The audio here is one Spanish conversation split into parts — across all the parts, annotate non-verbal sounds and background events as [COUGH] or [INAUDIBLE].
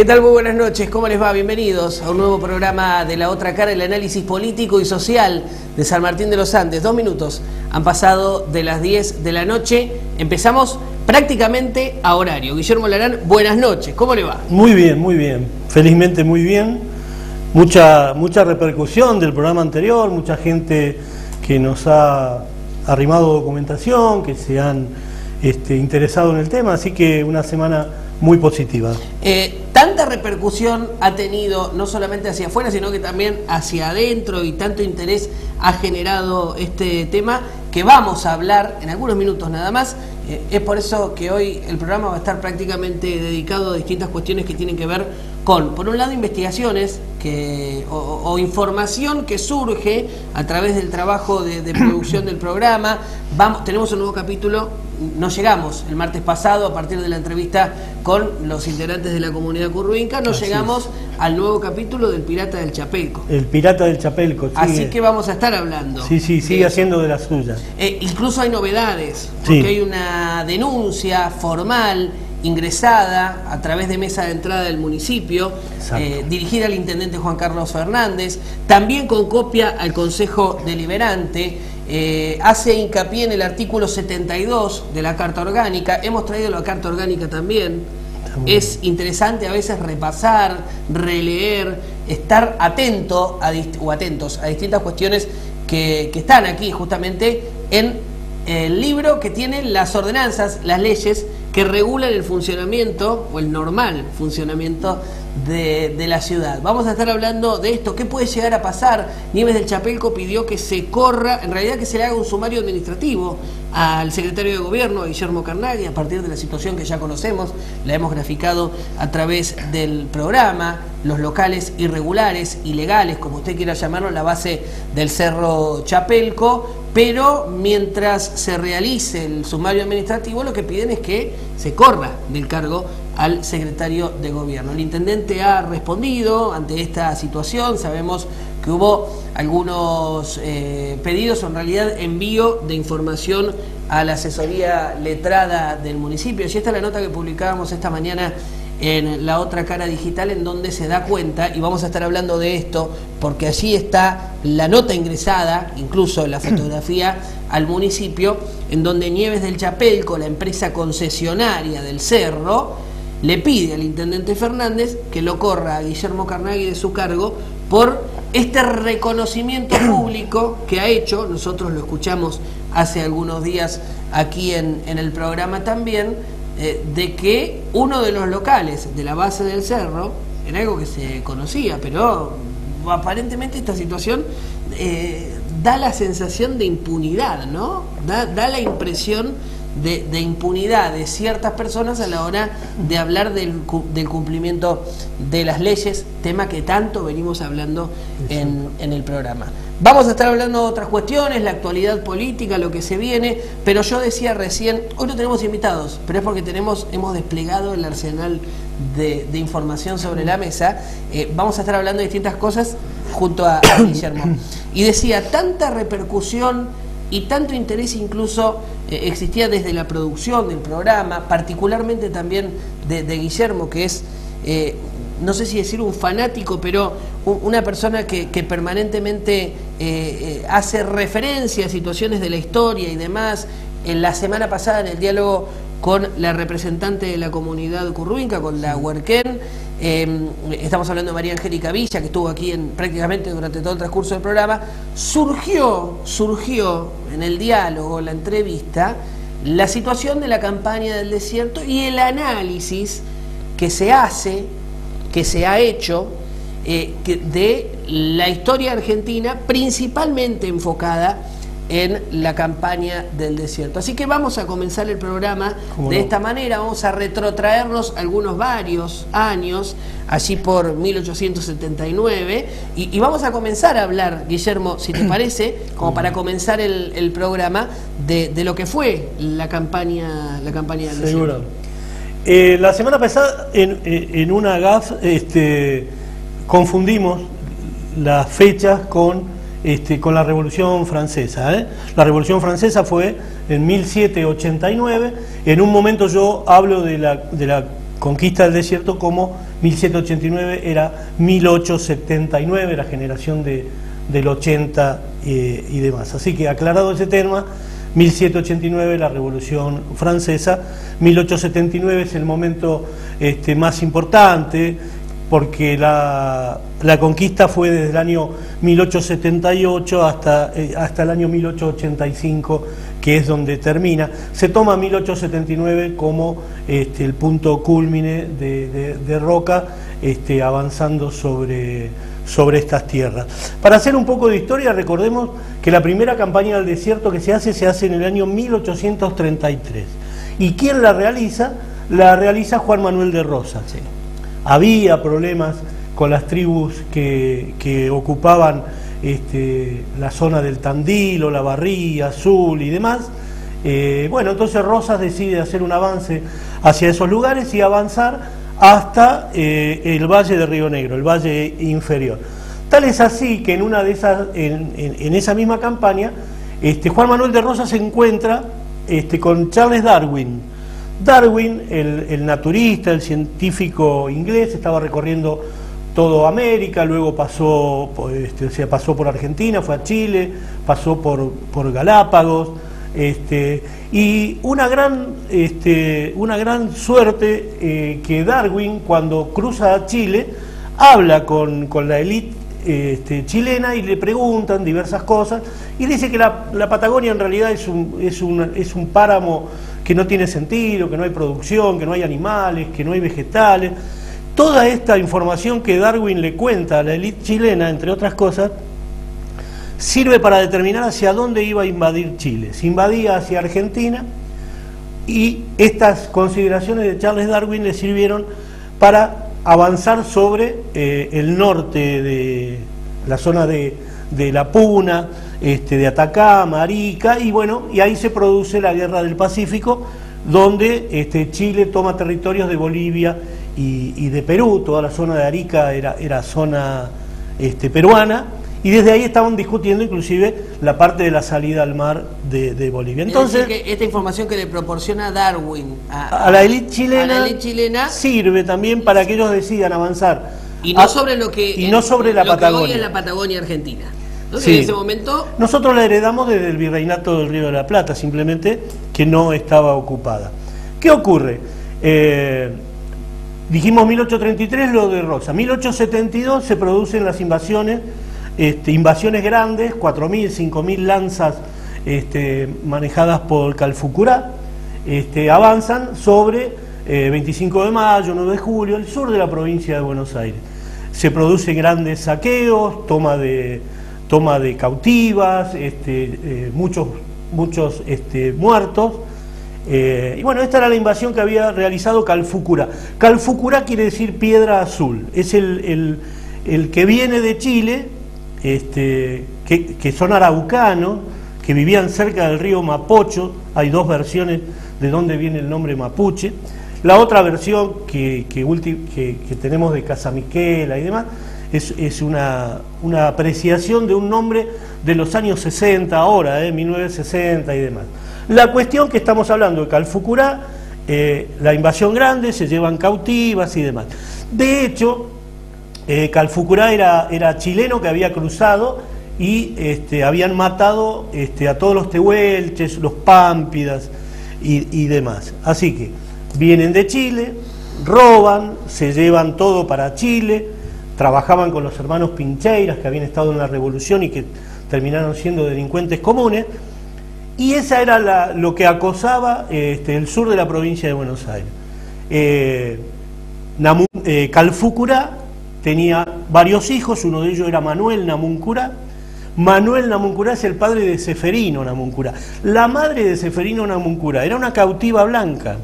¿Qué tal? Muy buenas noches, ¿cómo les va? Bienvenidos a un nuevo programa de La Otra Cara, el análisis político y social de San Martín de los Andes. Dos minutos han pasado de las 10 de la noche. Empezamos prácticamente a horario. Guillermo Larán, buenas noches, ¿cómo le va? Muy bien, muy bien, felizmente muy bien. Mucha, mucha repercusión del programa anterior, mucha gente que nos ha arrimado documentación, que se han este, interesado en el tema, así que una semana muy positiva. Eh, tanta repercusión ha tenido no solamente hacia afuera, sino que también hacia adentro y tanto interés ha generado este tema que vamos a hablar en algunos minutos nada más. Eh, es por eso que hoy el programa va a estar prácticamente dedicado a distintas cuestiones que tienen que ver con, por un lado, investigaciones que, o, información que surge a través del trabajo de, de producción del programa. Vamos, tenemos un nuevo capítulo no llegamos el martes pasado a partir de la entrevista con los integrantes de la comunidad curruinca, no llegamos al nuevo capítulo del Pirata del Chapelco. El Pirata del Chapelco, Así que vamos a estar hablando. Sí, sí, sigue haciendo de las suyas. Eh, incluso hay novedades, porque hay una denuncia formal ingresada a través de mesa de entrada del municipio, eh, dirigida al intendente Juan Carlos Fernández, también con copia al Consejo Deliberante. Eh, hace hincapié en el artículo 72 de la Carta Orgánica. Hemos traído la Carta Orgánica también. Es interesante a veces repasar, releer, estar atento a o atentos a distintas cuestiones que, que están aquí justamente en el libro que tiene las ordenanzas, las leyes que regulan el funcionamiento o el normal funcionamiento de, la ciudad. Vamos a estar hablando de esto, qué puede llegar a pasar. Nieves del Chapelco pidió que se corra, en realidad que se le haga un sumario administrativo al secretario de Gobierno, Guillermo Carnaghi, a partir de la situación que ya conocemos, la hemos graficado a través del programa, los locales irregulares, ilegales, como usted quiera llamarlo, la base del Cerro Chapelco, pero mientras se realice el sumario administrativo, lo que piden es que se corra del cargo al secretario de gobierno. El intendente ha respondido ante esta situación, sabemos que hubo algunos eh, pedidos en realidad envío de información a la asesoría letrada del municipio. Y esta es la nota que publicábamos esta mañana en la otra cara digital en donde se da cuenta, y vamos a estar hablando de esto, porque allí está la nota ingresada, incluso la fotografía [CLEARS THROAT] al municipio, en donde Nieves del Chapelco, la empresa concesionaria del cerro, le pide al intendente Fernández que lo corra a Guillermo Carnaghi de su cargo por este reconocimiento [CLEARS THROAT] público que ha hecho, nosotros lo escuchamos hace algunos días aquí en, en el programa también, eh, de que uno de los locales de la base del cerro, era algo que se conocía, pero aparentemente esta situación eh, da la sensación de impunidad, ¿no? Da, la impresión de, impunidad de ciertas personas a la hora de hablar del, cumplimiento de las leyes, tema que tanto venimos hablando en, en el programa. Vamos a estar hablando de otras cuestiones, la actualidad política, lo que se viene, pero yo decía recién, hoy no tenemos invitados, pero es porque tenemos, hemos desplegado el arsenal de, información sobre la mesa. Eh, vamos a estar hablando de distintas cosas junto a, Guillermo. [COUGHS] Y decía, tanta repercusión y tanto interés incluso eh, existía desde la producción del programa, particularmente también de, Guillermo, que es... Eh, no sé si decir un fanático, pero una persona que, permanentemente eh, eh, hace referencia a situaciones de la historia y demás. En la semana pasada, en el diálogo con la representante de la comunidad curruinca, con la Huerquén, em, estamos hablando de María Angélica Villa, que estuvo aquí en, prácticamente durante todo el transcurso del programa, surgió, surgió en el diálogo, la entrevista, la situación de la campaña del desierto y el análisis que se hace que se ha hecho eh, de la historia argentina, principalmente enfocada en la campaña del desierto. Así que vamos a comenzar el programa de esta manera, vamos a retrotraernos algunos varios años, allí por 1879, y, vamos a comenzar a hablar, Guillermo, si te [CLEARS THROAT] parece, como para comenzar el, programa, de, lo que fue la campaña, la campaña del desierto. Eh, la semana pasada, en, en una GAF, este, confundimos las fechas con, este, con la Revolución Francesa. ¿eh? La Revolución Francesa fue en 1789. En un momento yo hablo de la, de la conquista del desierto como 1789 era 1879, la generación de, del 80 eh, y demás. Así que aclarado ese tema, 1789 la Revolución Francesa, 1879 es el momento este, más importante porque la, conquista fue desde el año 1878 hasta, eh, hasta el año 1885 que es donde termina. Se toma 1879 como este, el punto culmine de, Roca, este, avanzando sobre, sobre estas tierras. Para hacer un poco de historia, recordemos que la primera campaña del desierto que se hace se hace en el año 1833. ¿Y quién la realiza? La realiza Juan Manuel de Rosas. Había problemas con las tribus que, que ocupaban este, la zona del Tandil o la Barría, Azul y demás. Eh, bueno, entonces Rosas decide hacer un avance hacia esos lugares y avanzar hasta eh, el valle de Río Negro, el valle inferior. Tal es así que en una de esas, en, esa misma campaña, este, Juan Manuel de Rosas se encuentra este, con Charles Darwin. Darwin, el, naturista, el científico inglés, estaba recorriendo todo América, luego pasó, este, pasó por Argentina, fue a Chile, pasó por, Galápagos, este, y una gran, este, una gran suerte eh, que Darwin cuando cruza a Chile habla con, la élite este, chilena y le preguntan diversas cosas y dice que la, Patagonia en realidad es un páramo que no tiene sentido, que no hay producción, que no hay animales, que no hay vegetales Toda esta información que Darwin le cuenta a la élite chilena, entre otras cosas, sirve para determinar hacia dónde iba a invadir Chile. Se invadía hacia Argentina y estas consideraciones de Charles Darwin le sirvieron para avanzar sobre eh, el norte de la zona de, La Puna, este, de Atacama, Arica, y bueno, y ahí se produce la guerra del Pacífico, donde este, Chile toma territorios de Bolivia y, de Perú, toda la zona de Arica era, era zona este, peruana, y desde ahí estaban discutiendo inclusive la parte de la salida al mar de, Bolivia. Entonces, esta información que le proporciona Darwin a, la élite chilena, sirve también para que ellos decidan avanzar. Y no sobre lo que, y no sobre la Patagonia. la Patagonia Argentina. En ese momento... Nosotros la heredamos desde el virreinato del Río de la Plata, simplemente que no estaba ocupada. ¿Qué ocurre? Eh, Dijimos 1833 lo de Rosa. 1872 se producen las invasiones, este, invasiones grandes, 4.000, 5.000 lanzas este, manejadas por Calfucurá, este, avanzan sobre 25 eh, de mayo, 9 de julio, el sur de la provincia de Buenos Aires. Se producen grandes saqueos, toma de, toma de cautivas, eh, muchos, muchos muertos eh, y bueno, esta era la invasión que había realizado Calfucurá. Calfucurá quiere decir piedra azul, es el, que viene de Chile, este, que, son araucanos, que vivían cerca del río Mapocho, hay dos versiones de dónde viene el nombre mapuche. La otra versión que, tenemos de Casamiquela y demás es, una, apreciación de un nombre de los años 60 ahora, eh, 1960 y demás. La cuestión que estamos hablando de Calfucurá, eh, la invasión grande, se llevan cautivas y demás. De hecho, eh, Calfucurá era, chileno que había cruzado y este, habían matado este, a todos los tehuelches, los pámpidas y, demás. Así que vienen de Chile, roban, se llevan todo para Chile, trabajaban con los hermanos Pincheiras que habían estado en la revolución y que terminaron siendo delincuentes comunes y esa era lo que acosaba este, el sur de la provincia de Buenos Aires. Eh, eh, Calfúcura tenía varios hijos, uno de ellos era Manuel Namuncura. Manuel Namuncura es el padre de Seferino Namuncura. La madre de Seferino Namuncura era una cautiva blanca.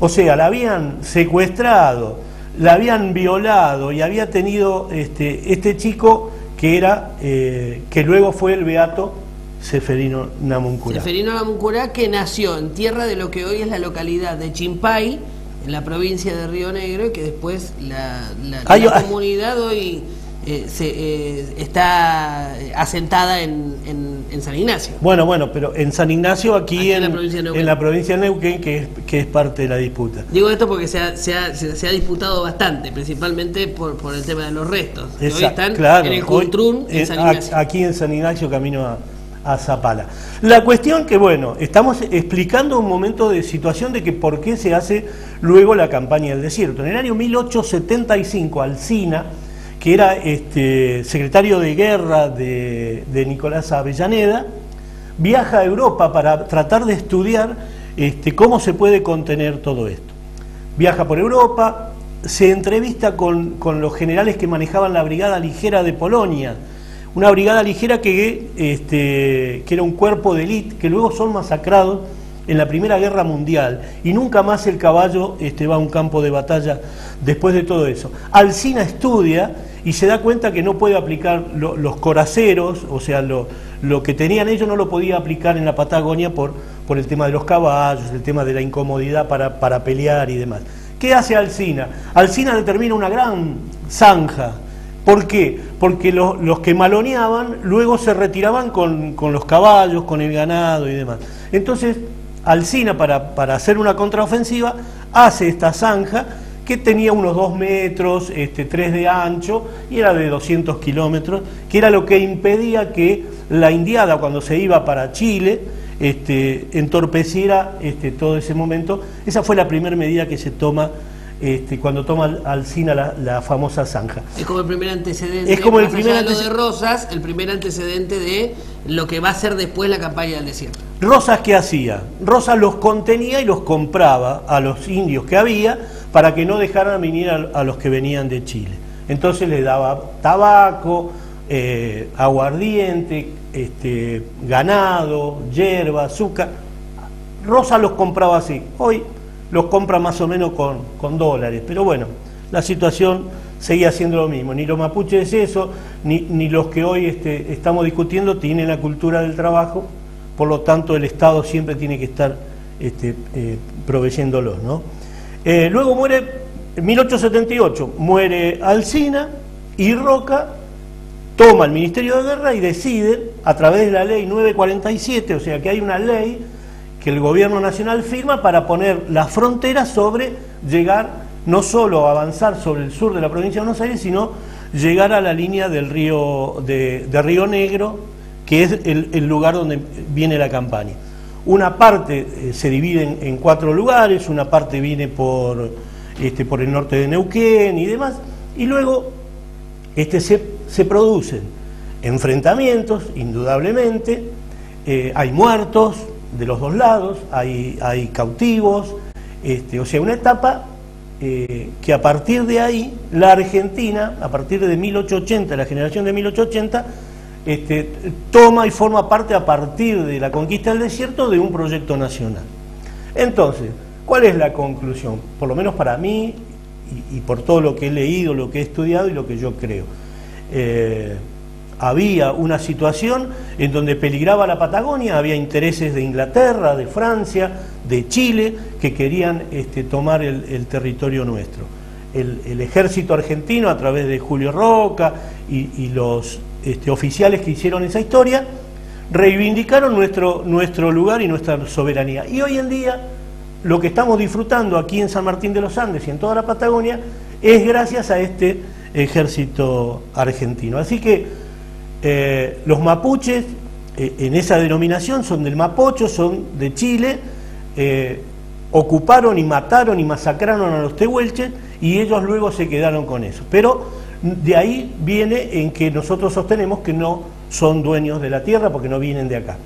O sea, la habían secuestrado, la habían violado y había tenido este, este chico que era, eh, que luego fue el beato Seferino Namuncurá. Seferino Namuncurá que nació en tierra de lo que hoy es la localidad de Chimpay, en la provincia de Río Negro, y que después la, comunidad hoy eh, se, está asentada en, San Ignacio. Bueno, bueno, pero en San Ignacio, aquí, en, la provincia de Neuquén, que, es, que es parte de la disputa. Digo esto porque se ha, se ha, disputado bastante, principalmente por, por el tema de los restos. Que hoy están en el Cultrún, en San Ignacio. Aquí en San Ignacio, camino a a Zapala. La cuestión que, bueno, estamos explicando un momento de situación de que por qué se hace luego la campaña del desierto. En el año 1875, Alcina, que era este, secretario de guerra de, Nicolás Avellaneda, viaja a Europa para tratar de estudiar este, cómo se puede contener todo esto. Viaja por Europa, se entrevista con, con los generales que manejaban la Brigada Ligera de Polonia, una brigada ligera que, este, que era un cuerpo de élite, que luego son masacrados en la Primera Guerra Mundial y nunca más el caballo este, va a un campo de batalla después de todo eso. Alcina estudia y se da cuenta que no puede aplicar los coraceros, o sea, lo, lo, que tenían ellos no lo podía aplicar en la Patagonia por, por el tema de los caballos, el tema de la incomodidad para, para pelear y demás. ¿Qué hace Alcina? Alcina determina una gran zanja ¿Por qué? Porque los, que maloneaban luego se retiraban con, los caballos, con el ganado y demás. Entonces, Alcina, para, para hacer una contraofensiva, hace esta zanja que tenía unos 2 metros, este, 3 de ancho y era de 200 kilómetros, que era lo que impedía que la indiada cuando se iba para Chile este, entorpeciera este, todo ese momento. Esa fue la primera medida que se toma este, cuando toma Alcina la, la, famosa zanja. Es como el primer antecedente, es como el primer de de Rosas, el primer antecedente de lo que va a ser después la campaña del desierto. Rosas, ¿qué hacía? Rosas los contenía y los compraba a los indios que había para que no dejaran venir a, los que venían de Chile. Entonces les daba tabaco, eh, aguardiente, este, ganado, hierba, azúcar. Rosas los compraba así. Hoy los compra más o menos con, dólares. Pero bueno, la situación seguía siendo lo mismo. Ni los mapuches es eso, ni, los que hoy este, estamos discutiendo tienen la cultura del trabajo, por lo tanto el Estado siempre tiene que estar este, eh, proveyéndolos. ¿no? Eh, luego muere, en 1878, muere Alcina y Roca toma el Ministerio de Guerra y decide, a través de la ley 947, o sea que hay una ley que el gobierno nacional firma para poner las fronteras sobre llegar, no solo avanzar sobre el sur de la provincia de Buenos Aires, sino llegar a la línea del río, de, Río Negro, que es el, lugar donde viene la campaña. Una parte eh, se divide en, cuatro lugares, una parte viene por, este, por el norte de Neuquén y demás, y luego este, se, se producen enfrentamientos, indudablemente, eh, hay muertos, de los dos lados, hay, hay cautivos, este, o sea, una etapa eh, que a partir de ahí, la Argentina, a partir de 1880, la generación de 1880, este, toma y forma parte a partir de la conquista del desierto de un proyecto nacional. Entonces, ¿cuál es la conclusión? Por lo menos para mí, y, por todo lo que he leído, lo que he estudiado y lo que yo creo. Eh, había una situación en donde peligraba la Patagonia, había intereses de Inglaterra, de Francia, de Chile, que querían este, tomar el, territorio nuestro. El, ejército argentino, a través de Julio Roca y, los este, oficiales que hicieron esa historia, reivindicaron nuestro, nuestro lugar y nuestra soberanía. Y hoy en día, lo que estamos disfrutando aquí en San Martín de los Andes y en toda la Patagonia, es gracias a este ejército argentino. Así que eh, los mapuches eh, en esa denominación son del Mapocho, son de Chile, eh, ocuparon y mataron y masacraron a los tehuelches y ellos luego se quedaron con eso. Pero de ahí viene en que nosotros sostenemos que no son dueños de la tierra porque no vienen de acá.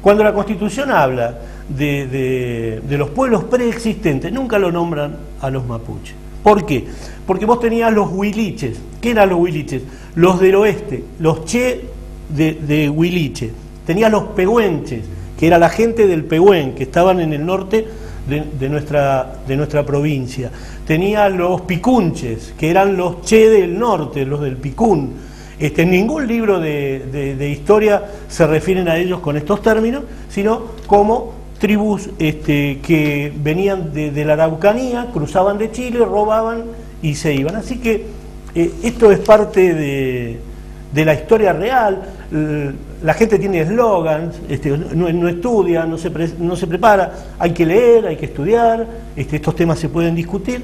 Cuando la Constitución habla de, de los pueblos preexistentes, nunca lo nombran a los mapuches. ¿Por qué? Porque vos tenías los huiliches. ¿Qué eran los huiliches? Los del oeste, los che de, huiliche. Tenías los pehuenches, que era la gente del Pehuen, que estaban en el norte de, nuestra, de nuestra provincia. Tenía los picunches, que eran los che del norte, los del picún. Este, en ningún libro de, historia se refieren a ellos con estos términos, sino como tribus este, que venían de, la Araucanía, cruzaban de Chile, robaban y se iban. Así que esto es parte de, de, la historia real. La gente tiene eslogans, este, no, estudia, no se, prepara, hay que leer, hay que estudiar, este, estos temas se pueden discutir.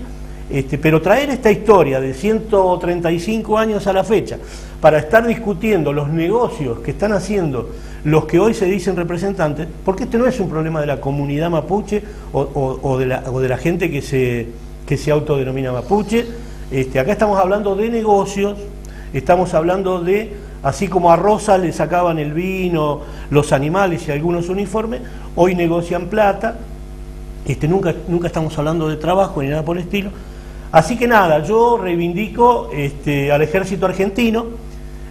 Este, pero traer esta historia de 135 años a la fecha para estar discutiendo los negocios que están haciendo los que hoy se dicen representantes, porque este no es un problema de la comunidad mapuche o, de, la, gente que se, que se autodenomina mapuche, acá estamos hablando de negocios, estamos hablando de, así como a Rosa le sacaban el vino, los animales y algunos uniformes, hoy negocian plata, este, nunca, estamos hablando de trabajo ni nada por el estilo, Así que nada, yo reivindico este, al ejército argentino,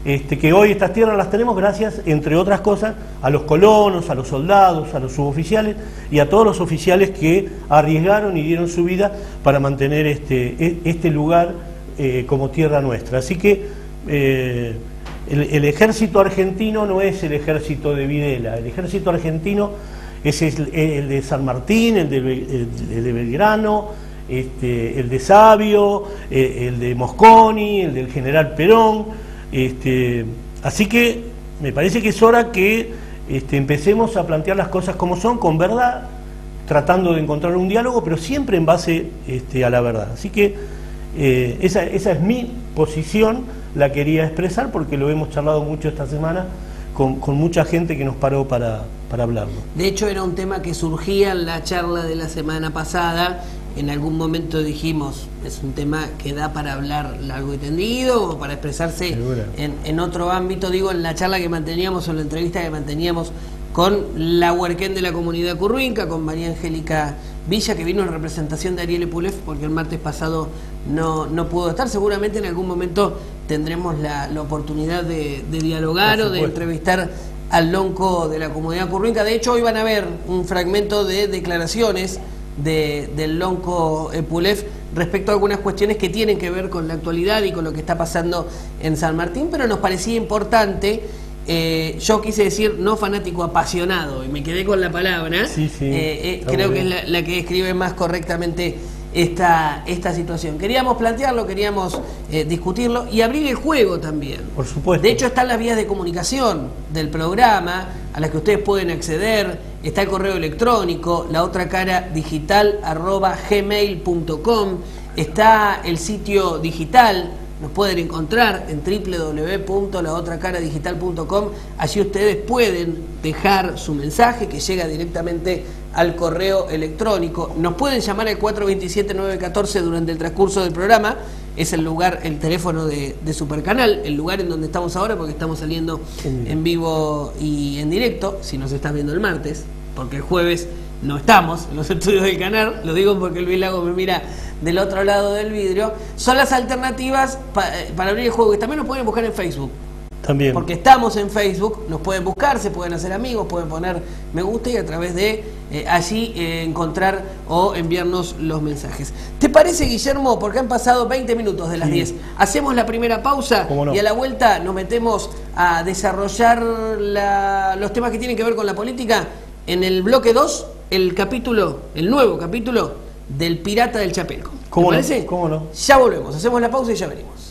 este, que hoy estas tierras las tenemos gracias, entre otras cosas, a los colonos, a los soldados, a los suboficiales y a todos los oficiales que arriesgaron y dieron su vida para mantener este, e, este lugar eh, como tierra nuestra. Así que eh, el, ejército argentino no es el ejército de Videla, el ejército argentino es el, de San Martín, el de Belgrano, este, el de Sabio, eh, el de Mosconi, el del general Perón. Este, así que me parece que es hora que este, empecemos a plantear las cosas como son, con verdad, tratando de encontrar un diálogo, pero siempre en base a la verdad. Así que eh, esa, es mi posición, la quería expresar porque lo hemos charlado mucho esta semana con, mucha gente que nos paró para, para hablarlo. De hecho, era un tema que surgía en la charla de la semana pasada en algún momento dijimos, es un tema que da para hablar largo y tendido o para expresarse en, otro ámbito, digo, en la charla que manteníamos o en la entrevista que manteníamos con la huerquén de la comunidad curruinca, con María Angélica Villa, que vino en representación de Ariel Pulef, porque el martes pasado no, no pudo estar. Seguramente en algún momento tendremos la, oportunidad de, dialogar o de entrevistar al lonco de la comunidad curruinca. De hecho, hoy van a ver un fragmento de declaraciones del Lonco Epulef respecto a algunas cuestiones que tienen que ver con la actualidad y con lo que está pasando en San Martín, pero nos parecía importante, eh, yo quise decir no fanático apasionado, y me quedé con la palabra, eh, eh, creo que es la, que escribe más correctamente esta, esta situación. Queríamos plantearlo, queríamos discutirlo y abrir el juego también. Por supuesto. De hecho, están las vías de comunicación del programa a las que ustedes pueden acceder está el correo electrónico, la otra cara digital arroba gmail.com, está el sitio digital, nos pueden encontrar en www.laotracaradigital.com, allí ustedes pueden dejar su mensaje que llega directamente al correo electrónico, nos pueden llamar al 427-914 durante el transcurso del programa, es el lugar, el teléfono de, Supercanal, el lugar en donde estamos ahora, porque estamos saliendo en vivo y en directo, si nos estás viendo el martes, porque el jueves no estamos en los estudios del canal, lo digo porque Luis Lago me mira del otro lado del vidrio, son las alternativas eh, para abrir el juego, y también nos pueden buscar en Facebook. También. Porque estamos en Facebook, nos pueden buscar, se pueden hacer amigos, pueden poner me gusta y a través de eh, allí eh, encontrar o enviarnos los mensajes. ¿Te parece, Guillermo? Porque han pasado 20 minutos de las 10. Hacemos la primera pausa y a la vuelta nos metemos a desarrollar los temas que tienen que ver con la política. En el bloque 2, el capítulo, el nuevo capítulo del Pirata del Chapelco. ¿Cómo parece? ¿Cómo no? Ya volvemos, hacemos la pausa y ya venimos.